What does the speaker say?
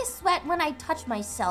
I sweat when I touch myself.